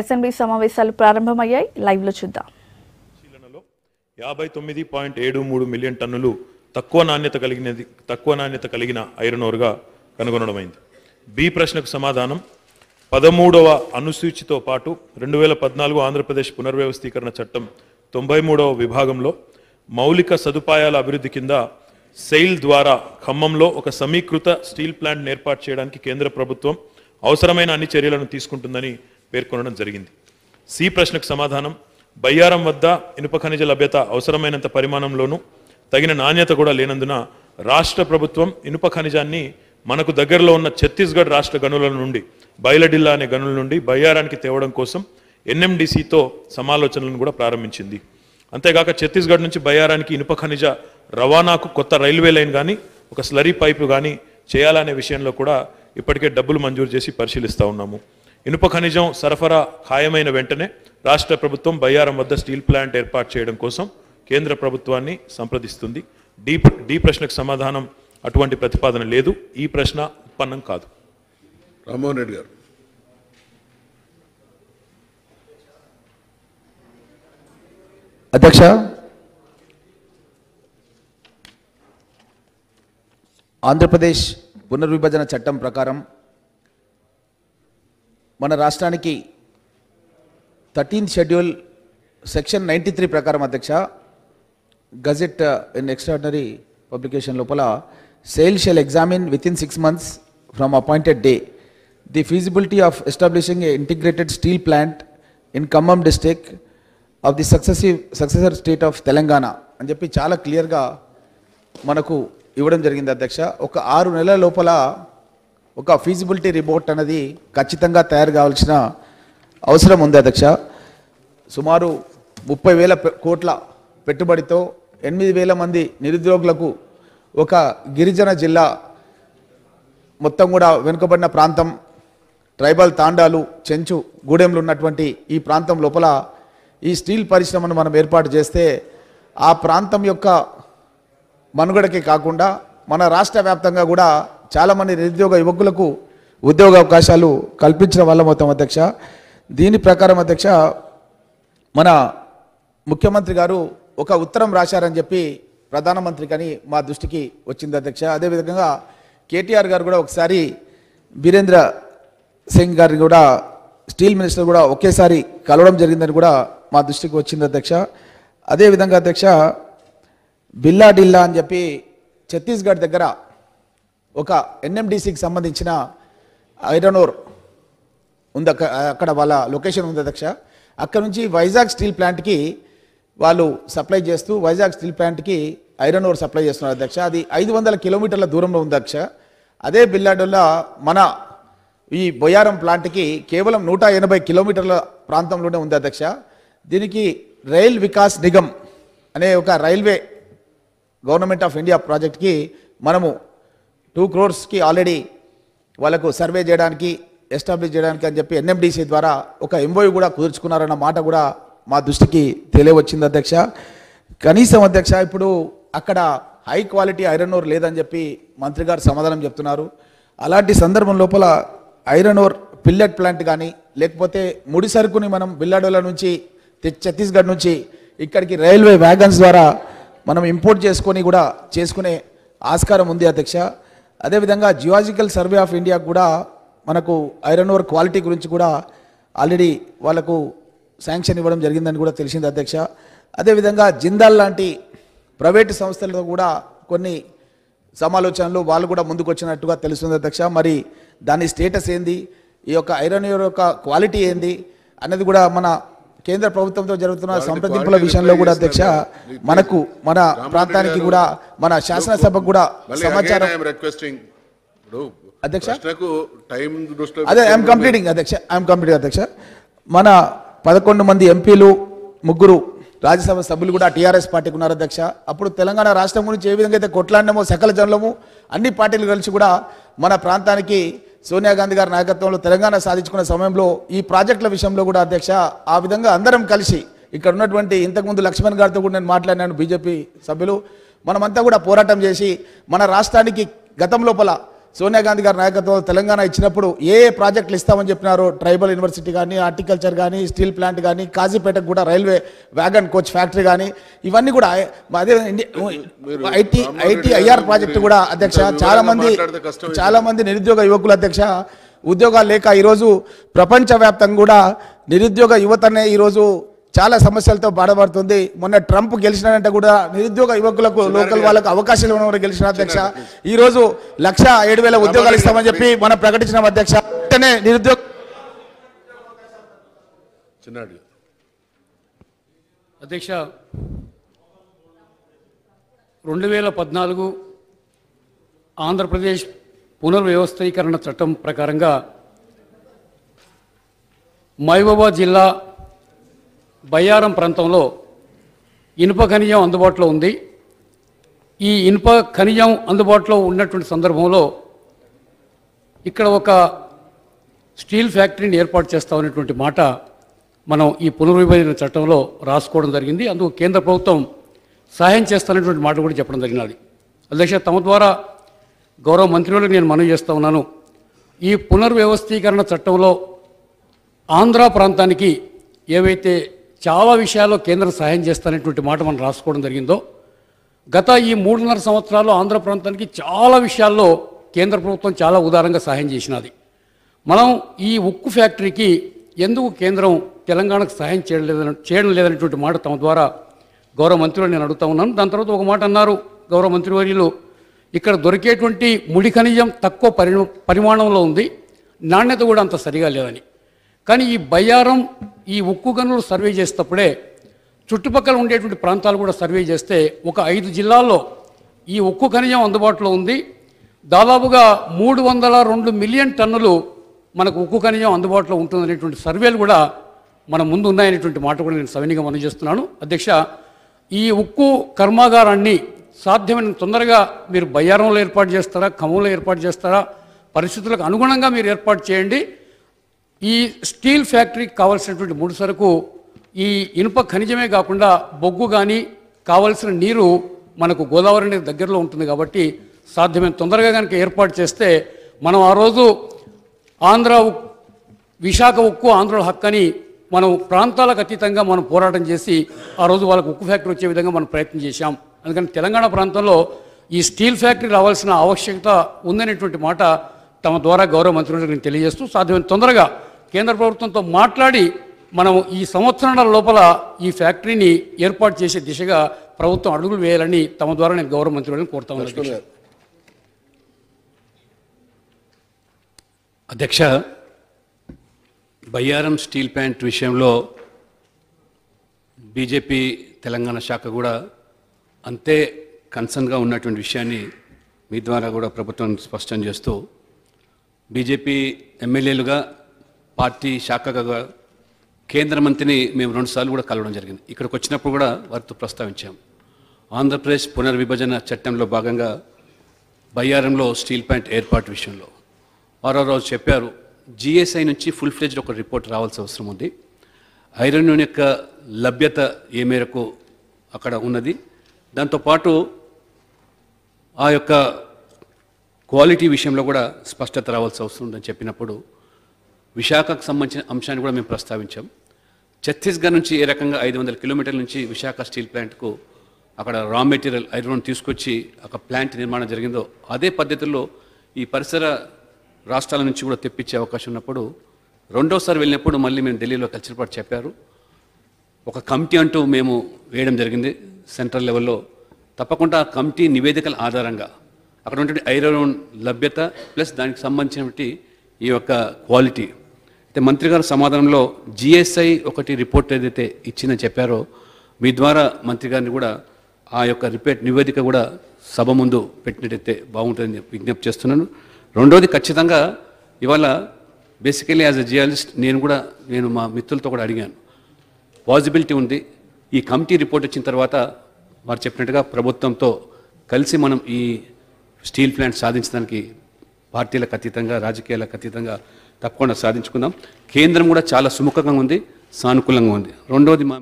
Assembly సమావేశాలు ప్రారంభమయ్యాయి. లైవ్లో చూద్దాం. యాభై తొమ్మిది పాయింట్ ఏడు మూడు మిలియన్ టన్నులు తక్కువ నాణ్యత కలిగినది తక్కువ నాణ్యత కలిగిన ఐరన్ ఓర్గా కనుగొనడమైంది. బి ప్రశ్నకు సమాధానం పదమూడవ అనుసూచితో పాటు రెండు వేల పద్నాలుగు ఆంధ్రప్రదేశ్ పునర్వ్యవస్థీకరణ చట్టం తొంభై మూడవ విభాగంలో మౌలిక సదుపాయాల అభివృద్ధి కింద సెయిల్ ద్వారా ఖమ్మంలో ఒక సమీకృత స్టీల్ ప్లాంట్ ఏర్పాటు చేయడానికి కేంద్ర ప్రభుత్వం అవసరమైన అన్ని చర్యలను తీసుకుంటుందని పేర్కొనడం జరిగింది. సి ప్రశ్నకు సమాధానం బయ్యారం వద్ద ఇనుప ఖనిజ లభ్యత అవసరమైనంత పరిమాణంలోనూ తగిన నాణ్యత కూడా లేనందున రాష్ట్ర ప్రభుత్వం ఇనుప ఖనిజాన్ని మనకు దగ్గరలో ఉన్న ఛత్తీస్గఢ్ రాష్ట్ర గనుల నుండి బయలడిల్లా అనే గనుల నుండి బయ్యారానికి తేవడం కోసం ఎన్ఎండిసితో సమాలోచనలను కూడా ప్రారంభించింది. అంతేగాక ఛత్తీస్గఢ్ నుంచి బయ్యారానికి ఇనుప ఖనిజ రవాణాకు కొత్త రైల్వే లైన్ కానీ ఒక స్లరీ పైపు కానీ చేయాలనే విషయంలో కూడా ఇప్పటికే డబ్బులు మంజూరు చేసి పరిశీలిస్తూ ఉన్నాము. ఇనుప ఖనిజం సరఫరా ఖాయమైన వెంటనే రాష్ట్ర ప్రభుత్వం బయ్యారం వద్ద స్టీల్ ప్లాంట్ ఏర్పాటు చేయడం కోసం కేంద్ర ప్రభుత్వాన్ని సంప్రదిస్తుంది. డి డి ప్రశ్నకు సమాధానం అటువంటి ప్రతిపాదన లేదు. ఈ ప్రశ్న ఉత్పన్నం కాదు. రామ్మోహన్ రెడ్డి గారు. అధ్యక్ష. ఆంధ్రప్రదేశ్ పునర్విభజన చట్టం ప్రకారం మన రాష్ట్రానికి thirteenth schedule section ninety three ప్రకారం అధ్యక్ష గజెట్ ఇన్ ఎక్స్ట్రాడినరీ పబ్లికేషన్ లోపల sale shall examine within six months from appointed day. The feasibility of establishing a integrated steel plant in Khammam district of the successive successor state of Telangana అని చెప్పి చాలా క్లియర్గా మనకు ఇవ్వడం జరిగింది అధ్యక్ష. ఒక ఆరు నెలల లోపల ఒక ఫీజిబిలిటీ రిపోర్ట్ అనేది ఖచ్చితంగా తయారు కావాల్సిన అవసరం ఉంది అధ్యక్ష. సుమారు ముప్పై వేల కోట్ల పెట్టుబడితో ఎనిమిది వేల మంది నిరుద్యోగులకు ఒక గిరిజన జిల్లా మొత్తం కూడా వెనుకబడిన ప్రాంతం. ట్రైబల్ తాండాలు చెంచు గూడెంలు ఉన్నటువంటి ఈ ప్రాంతం లోపల ఈ స్టీల్ పరిశ్రమను మనం ఏర్పాటు చేస్తే ఆ ప్రాంతం యొక్క మనుగడకే కాకుండా మన రాష్ట్ర వ్యాప్తంగా కూడా చాలామంది నిరుద్యోగ యువకులకు ఉద్యోగ అవకాశాలు కల్పించడం వల్ల మొత్తం అధ్యక్ష. దీని ప్రకారం అధ్యక్ష మన ముఖ్యమంత్రి గారు ఒక ఉత్తరం రాశారని చెప్పి ప్రధానమంత్రి కానీ మా దృష్టికి వచ్చింది అధ్యక్ష. అదేవిధంగా కేటీఆర్ గారు కూడా ఒకసారి బీరేంద్ర సింగ్ గారిని కూడా స్టీల్ మినిస్టర్ కూడా ఒకేసారి కలవడం జరిగిందని కూడా మా దృష్టికి వచ్చింది అధ్యక్ష. అదేవిధంగా అధ్యక్ష బిల్లా డిల్లా అని చెప్పి ఛత్తీస్గఢ్ దగ్గర ఒక ఎన్ఎండిసికి సంబంధించిన ఐరన్ ఓర్ ఉంది అక్కడ వాళ్ళ లొకేషన్ ఉంది అధ్యక్ష. అక్కడ నుంచి వైజాగ్ స్టీల్ ప్లాంట్కి వాళ్ళు సప్లై చేస్తూ వైజాగ్ స్టీల్ ప్లాంట్కి ఐరన్ ఓర్ సప్లై చేస్తున్నారు అధ్యక్ష. అది ఐదు వందల కిలోమీటర్ల దూరంలో ఉంది అధ్యక్ష. అదే బిల్లాడోల్లా మన ఈ బొయారం ప్లాంట్కి కేవలం నూట ఎనభై కిలోమీటర్ల ప్రాంతంలోనే ఉంది అధ్యక్ష. దీనికి రైల్ వికాస్ నిగమ్ అనే ఒక రైల్వే గవర్నమెంట్ ఆఫ్ ఇండియా ప్రాజెక్ట్కి మనము టూ క్రోర్స్కి ఆల్రెడీ వాళ్ళకు సర్వే చేయడానికి ఎస్టాబ్లిష్ చేయడానికి అని చెప్పి ఎన్ఎండిసి ద్వారా ఒక ఎంఓయూ కూడా కుదుర్చుకున్నారన్న మాట కూడా మా దృష్టికి తెలియవచ్చింది అధ్యక్ష. కనీసం అధ్యక్ష ఇప్పుడు అక్కడ హై క్వాలిటీ ఐరన్ ఓర్ లేదని చెప్పి మంత్రి గారు సమాధానం చెప్తున్నారు. అలాంటి సందర్భం లోపల ఐరన్ ఓర్ పిల్లెట్ ప్లాంట్ కానీ లేకపోతే ముడి సరుకుని మనం బిల్లాడోల నుంచి ఛత్తీస్గఢ్ నుంచి ఇక్కడికి రైల్వే వ్యాగన్స్ ద్వారా మనం ఇంపోర్ట్ చేసుకొని కూడా చేసుకునే ఆస్కారం ఉంది అధ్యక్ష. అదేవిధంగా జియాలజికల్ సర్వే ఆఫ్ ఇండియా కూడా మనకు ఐరన్ ఓర్ క్వాలిటీ గురించి కూడా ఆల్రెడీ వాళ్ళకు శాంక్షన్ ఇవ్వడం జరిగిందని కూడా తెలిసింది అధ్యక్ష. అదేవిధంగా జిందాల్ లాంటి ప్రైవేటు సంస్థలతో కూడా కొన్ని సమాలోచనలు వాళ్ళు కూడా ముందుకు వచ్చినట్టుగా తెలుస్తుంది అధ్యక్ష. మరి దాని స్టేటస్ ఏంది? ఈ యొక్క ఐరన్ యొక్క క్వాలిటీ ఏంది? అన్నది కూడా మన కేంద్ర ప్రభుత్వంతో జరుగుతున్న సంప్రదింపుల విషయంలో కూడా అధ్యక్ష. మనకు మన ప్రాంతానికి కూడా మన శాసనసభకు కూడా సమాచారం అధ్యక్ష? అదే ఐఎమ్ కంప్లీటింగ్ అధ్యక్ష ఐఎమ్ కంప్లీటింగ్ అధ్యక్ష మన పదకొండు మంది ఎంపీలు ముగ్గురు రాజ్యసభ సభ్యులు కూడా టీఆర్ఎస్ పార్టీకి ఉన్నారు అధ్యక్ష అప్పుడు తెలంగాణ రాష్ట్రం గురించి ఏ విధంగా అయితే కొట్లాడినామో సకల జనులము అన్ని పార్టీలు కలిసి కూడా మన ప్రాంతానికి సోనియా గాంధీ గారి నాయకత్వంలో తెలంగాణ సాధించుకున్న సమయంలో ఈ ప్రాజెక్టుల విషయంలో కూడా అధ్యక్ష ఆ విధంగా అందరం కలిసి ఇక్కడ ఉన్నటువంటి ఇంతకుముందు లక్ష్మణ్ గారితో కూడా నేను మాట్లాడినాను బీజేపీ సభ్యులు. మనమంతా కూడా పోరాటం చేసి మన రాష్ట్రానికి గతం లోపల సోనియా గాంధీ గారి నాయకత్వంలో తెలంగాణ ఇచ్చినప్పుడు ఏ ఏ ప్రాజెక్టులు ఇస్తామని చెప్పినారో ట్రైబల్ యూనివర్సిటీ కానీ హార్టికల్చర్ కానీ స్టీల్ ప్లాంట్ కానీ కాజీపేటకు కూడా రైల్వే వ్యాగన్ కోచ్ ఫ్యాక్టరీ కానీ ఇవన్నీ కూడా అదే ఐటీ ఐటీ ఐఆర్ ప్రాజెక్టు కూడా అధ్యక్ష. చాలా మంది మాట్లాడితే కష్టం చాలా మంది నిరుద్యోగ యువకులు అధ్యక్ష. ఉద్యోగాలు లేక ఈరోజు ప్రపంచవ్యాప్తంగా కూడా నిరుద్యోగ యువతనే ఈరోజు చాలా సమస్యలతో బాధపడుతుంది. మొన్న ట్రంప్ గెలిచినాడంటే కూడా నిరుద్యోగ యువకులకు లోకల్ వాళ్ళకు అవకాశాలు ఇవ్వడం గెలిచిన అధ్యక్ష. ఈ రోజు లక్ష ఏడు వేల ఉద్యోగాలు ఇస్తామని చెప్పి మనం ప్రకటించిన అధ్యక్ష. వెంటనే నిరుద్యోగ చిన్నాడు అధ్యక్ష రెండు వేల పద్నాలుగు ఆంధ్రప్రదేశ్ పునర్వ్యవస్థీకరణ చట్టం ప్రకారంగా మహబూబాబాద్ జిల్లా బయ్యారం ప్రాంతంలో ఇనుప ఖనిజం అందుబాటులో ఉంది. ఈ ఇనుప ఖనిజం అందుబాటులో ఉన్నటువంటి సందర్భంలో ఇక్కడ ఒక స్టీల్ ఫ్యాక్టరీని ఏర్పాటు చేస్తామనేటువంటి మాట మనం ఈ పునర్విభజన చట్టంలో రాసుకోవడం జరిగింది. అందుకు కేంద్ర ప్రభుత్వం సహాయం చేస్తానటువంటి మాట కూడా చెప్పడం జరిగినది. అధ్యక్ష తమ ద్వారా గౌరవ మంత్రులకు నేను మనవి చేస్తూ ఉన్నాను. ఈ పునర్వ్యవస్థీకరణ చట్టంలో ఆంధ్ర ప్రాంతానికి ఏవైతే చాలా విషయాల్లో కేంద్రం సహాయం చేస్తానటువంటి మాట మనం రాసుకోవడం జరిగిందో గత ఈ మూడున్నర సంవత్సరాలు ఆంధ్ర ప్రాంతానికి చాలా విషయాల్లో కేంద్ర ప్రభుత్వం చాలా ఉదారంగా సహాయం చేసినది. మనం ఈ ఉక్కు ఫ్యాక్టరీకి ఎందుకు కేంద్రం తెలంగాణకు సహాయం చేయడం లేదని చేయడం లేదనేటువంటి మాట తమ ద్వారా గౌరవ మంత్రులు నేను అడుగుతా ఉన్నాను. దాని తర్వాత ఒక మాట అన్నారు గౌరవ మంత్రివర్యులు ఇక్కడ దొరికేటువంటి ముడి ఖనిజం తక్కువ పరి పరిమాణంలో ఉంది నాణ్యత కూడా అంత సరిగా లేదని. కానీ ఈ బయ్యారం ఈ ఉక్కు గనులు సర్వే చేసేటప్పుడే చుట్టుపక్కల ఉండేటువంటి ప్రాంతాలు కూడా సర్వే చేస్తే ఒక ఐదు జిల్లాల్లో ఈ ఉక్కు ఖనిజం అందుబాటులో ఉంది. దాదాపుగా మూడు వందల రెండు మిలియన్ టన్నులు మనకు ఉక్కు ఖనిజం అందుబాటులో ఉంటుందనేటువంటి సర్వేలు కూడా మన ముందు ఉన్నాయనేటువంటి మాట కూడా నేను సవినీగా మనం చేస్తున్నాను. అధ్యక్ష ఈ ఉక్కు కర్మాగారాన్ని సాధ్యమైన తొందరగా మీరు బయ్యారంలో ఏర్పాటు చేస్తారా ఖమ్మంలో ఏర్పాటు చేస్తారా పరిస్థితులకు అనుగుణంగా మీరు ఏర్పాటు చేయండి. ఈ స్టీల్ ఫ్యాక్టరీకి కావాల్సినటువంటి ముడి సరుకు ఈ ఇనుప ఖనిజమే కాకుండా బొగ్గు కానీ కావలసిన నీరు మనకు గోదావరి నది దగ్గరలో ఉంటుంది కాబట్టి సాధ్యమైన తొందరగా కనుక ఏర్పాటు చేస్తే మనం ఆ రోజు ఆంధ్ర ఉక్- విశాఖ ఉక్కు ఆంధ్రుల హక్కు అని మనం ప్రాంతాలకు అతీతంగా మనం పోరాటం చేసి ఆ రోజు వాళ్ళకు ఉక్కు ఫ్యాక్టరీ వచ్చే విధంగా మనం ప్రయత్నం చేశాం. అందుకని తెలంగాణ ప్రాంతంలో ఈ స్టీల్ ఫ్యాక్టరీ రావాల్సిన ఆవశ్యకత ఉందనేటువంటి మాట తమ ద్వారా గౌరవ మంత్రులకు నేను తెలియజేస్తూ సాధ్యమైన తొందరగా కేంద్ర ప్రభుత్వంతో మాట్లాడి మనం ఈ సంవత్సరాల లోపల ఈ ఫ్యాక్టరీని ఏర్పాటు చేసే దిశగా ప్రభుత్వం అడుగులు వేయాలని తమ ద్వారా నేను గౌరవ మంత్రులను కోరుతా ఉన్నాను. అధ్యక్ష బయ్యారం స్టీల్ ప్లాంట్ విషయంలో బీజేపీ తెలంగాణ శాఖ కూడా అంతే కన్సర్న్గా ఉన్నటువంటి విషయాన్ని మీ ద్వారా కూడా ప్రభుత్వం స్పష్టం చేస్తూ బీజేపీ ఎమ్మెల్యేలుగా పార్టీ శాఖగా కేంద్ర మంత్రిని మేము రెండుసార్లు కూడా కలవడం జరిగింది. ఇక్కడికి వచ్చినప్పుడు కూడా వారితో ప్రస్తావించాం. ఆంధ్రప్రదేశ్ పునర్విభజన చట్టంలో భాగంగా బయ్యారంలో స్టీల్ ప్లాంట్ ఏర్పాటు విషయంలో. వారో రోజు చెప్పారు జిఎస్ఐ నుంచి ఫుల్ ఫ్లెజ్డ్ ఒక రిపోర్ట్ రావాల్సిన అవసరం ఉంది. ఐరన్ యూన్ యొక్క లభ్యత ఏ మేరకు అక్కడ ఉన్నది? దాంతోపాటు ఆ యొక్క క్వాలిటీ విషయంలో కూడా స్పష్టత రావాల్సిన అవసరం ఉందని చెప్పినప్పుడు విశాఖకు సంబంధించిన అంశాన్ని కూడా మేము ప్రస్తావించాం. ఛత్తీస్గఢ్ నుంచి ఏ రకంగా ఐదు వందల కిలోమీటర్ల నుంచి విశాఖ స్టీల్ ప్లాంట్కు అక్కడ రా మెటీరియల్ ఐరన్ తీసుకొచ్చి ఒక ప్లాంట్ నిర్మాణం జరిగిందో అదే పద్ధతిలో ఈ పరిసర రాష్ట్రాల నుంచి కూడా తెప్పించే అవకాశం ఉన్నప్పుడు రెండోసారి వెళ్ళినప్పుడు మళ్ళీ మేము ఢిల్లీలో కల్చర్ పాటు చెప్పారు. ఒక కమిటీ అంటూ మేము వేయడం జరిగింది సెంట్రల్ లెవెల్లో. తప్పకుండా ఆ కమిటీ నివేదికల ఆధారంగా అక్కడ ఉన్నటువంటి ఐరన్ లభ్యత ప్లస్ దానికి సంబంధించినటువంటి ఈ యొక్క క్వాలిటీ అయితే మంత్రి గారు సమాధానంలో జిఎస్ఐ ఒకటి రిపోర్ట్ ఏదైతే ఇచ్చిందని చెప్పారో మీ ద్వారా మంత్రి గారిని కూడా ఆ యొక్క రిపోర్ట్ నివేదిక కూడా సభ ముందు పెట్టినట్టయితే బాగుంటుందని విజ్ఞప్తి చేస్తున్నాను. రెండోది ఖచ్చితంగా ఇవాళ బేసికలీ యాజ్ అ జియాలజిస్ట్ నేను కూడా నేను మా మిత్రులతో కూడా అడిగాను. పాజిబిలిటీ ఉంది. ఈ కమిటీ రిపోర్ట్ వచ్చిన తర్వాత వారు చెప్పినట్టుగా ప్రభుత్వంతో కలిసి మనం ఈ స్టీల్ ప్లాంట్ సాధించడానికి పార్టీలకు అతీతంగా రాజకీయాలకు అతీతంగా తప్పకుండా సాధించుకుందాం. కేంద్రం కూడా చాలా సుముఖంగా ఉంది సానుకూలంగా ఉంది. రెండోది మా